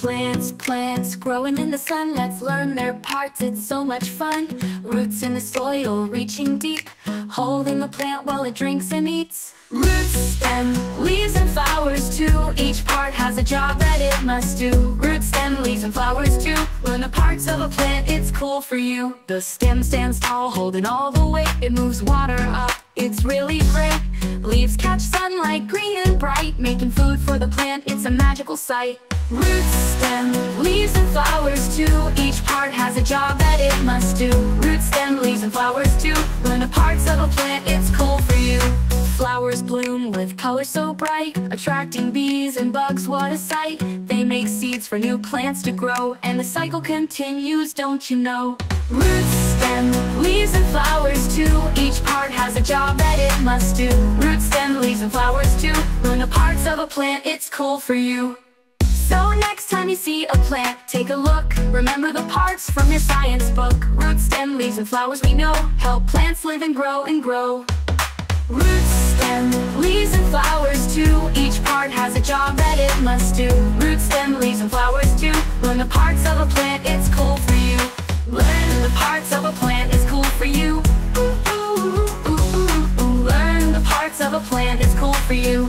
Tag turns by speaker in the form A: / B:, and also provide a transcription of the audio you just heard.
A: Plants, plants, growing in the sun. Let's learn their parts, it's so much fun. Roots in the soil, reaching deep. Holding the plant while it drinks and eats. Roots, stem, leaves and flowers too. Each part has a job that it must do. Roots, stem, leaves and flowers too. Learn the parts of a plant, it's cool for you. The stem stands tall, holding all the weight It moves water up, it's really great. Leaves catch sunlight, green and bright Making food for the plant, it's a magical sight Roots, stem, leaves and flowers too. Each part has a job that it must do. Roots, stem, leaves and flowers too. Learn the parts of a plant, it's cool for you. Flowers bloom with colors so bright. Attracting bees and bugs, what a sight. They make seeds for new plants to grow And the cycle continues, don't you know? Roots, stem, leaves and flowers too. Each part has a job that it must do. Roots, stem, leaves and flowers too. Learn the parts of a plant, it's cool for you so next time you see a plant, take a look. Remember the parts from your science book. Roots, stem, leaves, and flowers we know Help plants live and grow and grow. Roots, stem, leaves, and flowers too. Each part has a job that it must do. Roots, stem, leaves, and flowers too. Learn the parts of a plant, it's cool for you. Learn the parts of a plant, it's cool for you. Ooh, ooh, ooh, Learn the parts of a plant, it's cool for you